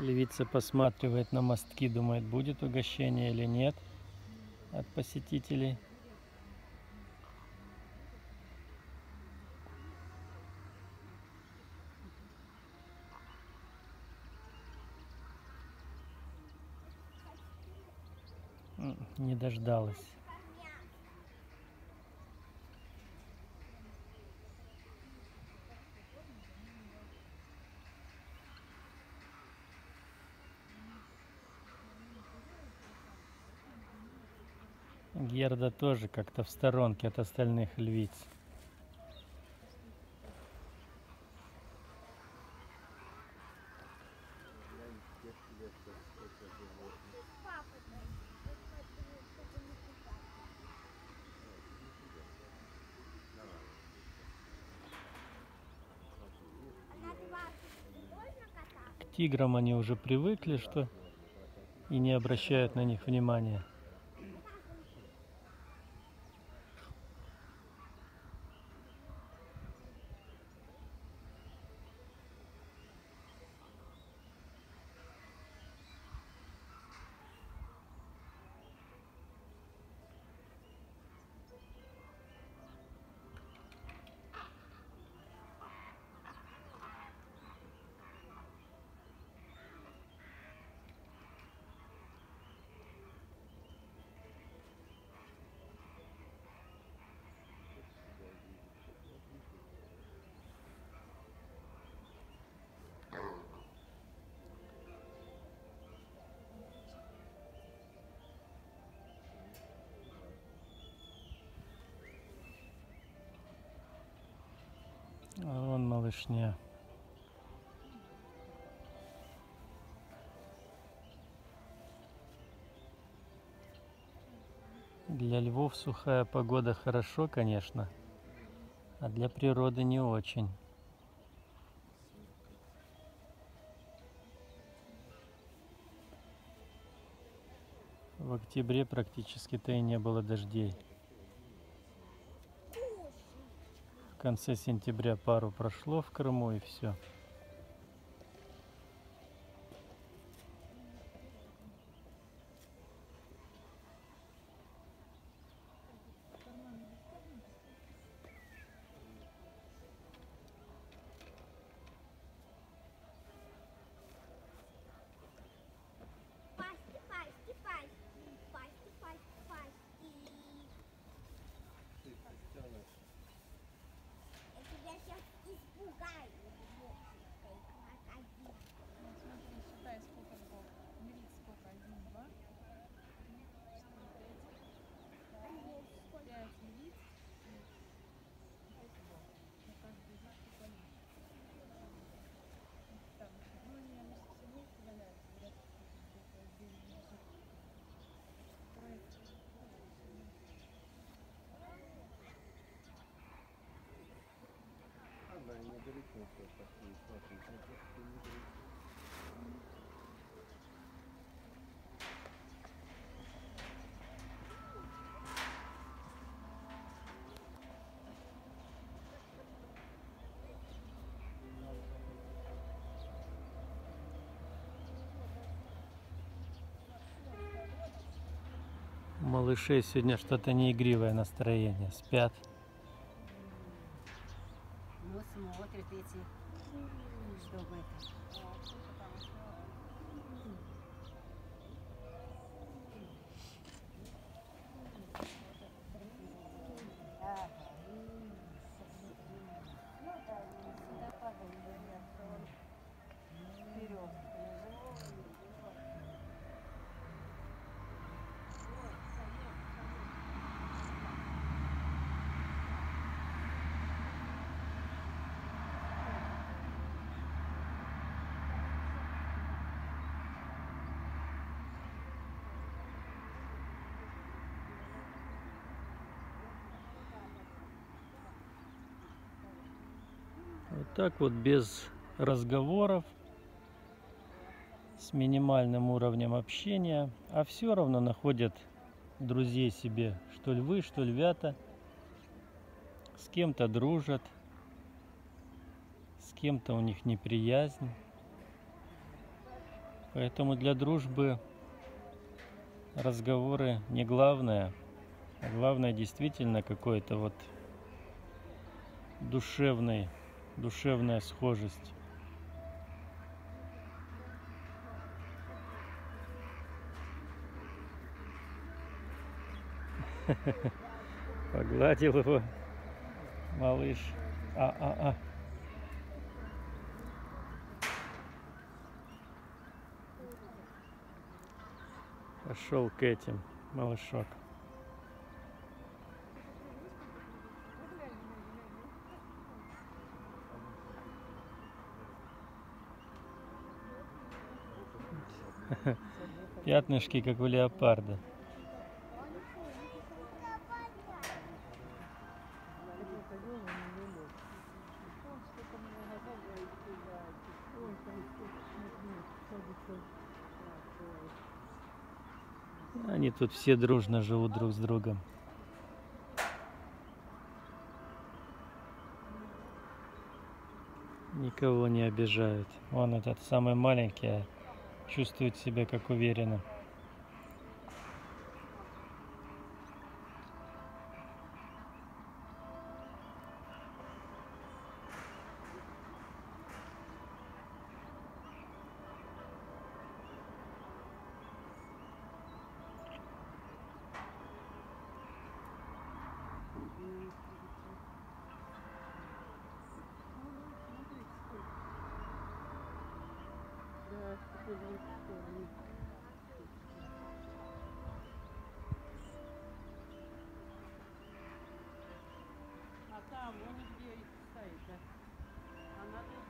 Львица посматривает на мостки, думает, будет угощение или нет от посетителей. Не дождалась. Герда тоже как-то в сторонке от остальных львиц. На 20 можно кататься? К тиграм они уже привыкли, что и не обращают на них внимания. А вон малышня. Для львов сухая погода хорошо, конечно, а для природы не очень. В октябре практически-то и не было дождей. В конце сентября пару прошло в Крыму и все. Малышей сегодня что-то неигривое настроение. Спят. Эти, чтобы это. Вот так вот без разговоров, с минимальным уровнем общения, а все равно находят друзей себе, что львы, что львята, с кем-то дружат, с кем-то у них неприязнь. Поэтому для дружбы разговоры не главное, а главное действительно какой-то вот душевный, душевная схожесть. Погладил его малыш. А, а, а. Пошел к этим, малышок. Пятнышки, как у леопарда. Они тут все дружно живут друг с другом. Никого не обижают. Вон этот самый маленький а чувствует себя как уверенно. там, он где стоит, да? А надо